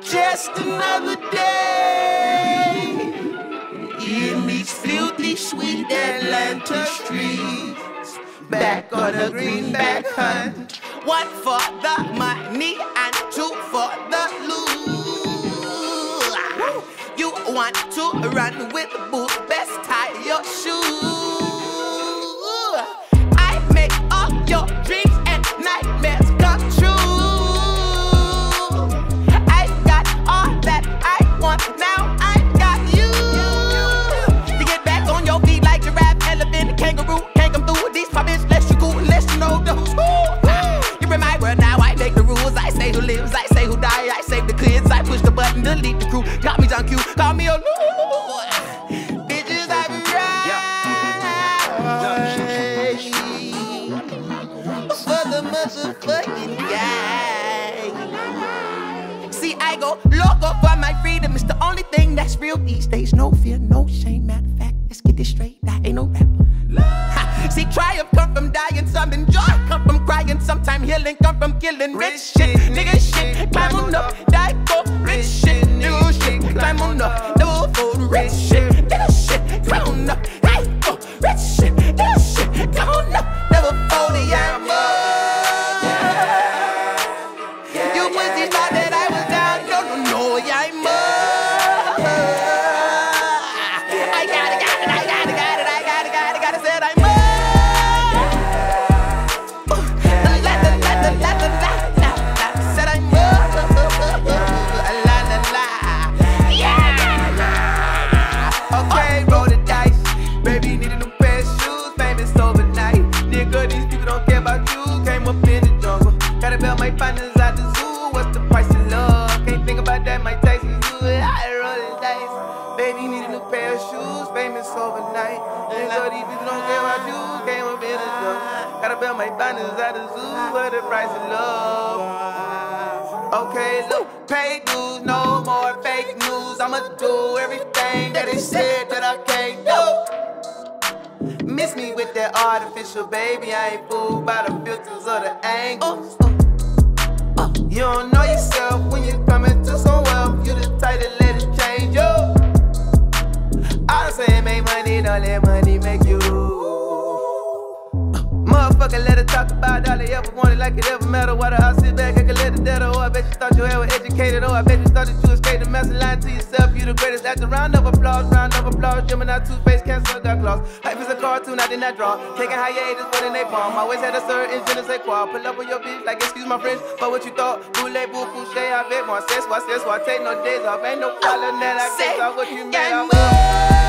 Just another day in these filthy, sweet Atlanta streets. Back on a greenback hunt. One for the money and two for the loot. You want to run with the Call me John Q. Call me a Bitches, I ride for the motherfucking guy. See, I go loco for my freedom. It's the only thing that's real these days. No fear, no shame. Matter of fact, let's get this straight. I ain't no. Ha! See, triumph come from dying, some enjoy come from crying, sometime healing come from killing. Rich shit, nigga shit, climb up, die for rich shit, climb under shoes, famous overnight. Nigga, these people don't care about you. Came up in the jungle. Gotta build my partners at the zoo. What's the price of love? Okay, look, pay dues, no more fake news. I'ma do everything that they said that I can't do. Miss me with that artificial baby, I ain't fooled by the filters or the angles. Uh, uh, you don't I make money, don't let money make you. Motherfucker, let her talk about all they ever wanted like it ever mattered. Why the I sit back and can let it dead? Oh, I bet you thought you ever educated. Oh, I bet you thought that you escaped the mess and lying to yourself. You the greatest at the round of applause, round of applause. Gemini, two-face, cancer, got claws. Life is a cartoon, I did not draw. Taking hiatus, but in they palm. Always had a certain je ne sais quoi. Pull up on your bitch, like excuse my French, but what you thought? Boule, boo, couché avec moi. C'est soit, c'est soit, take no days off. Ain't no problem that I guess off what you made. I'm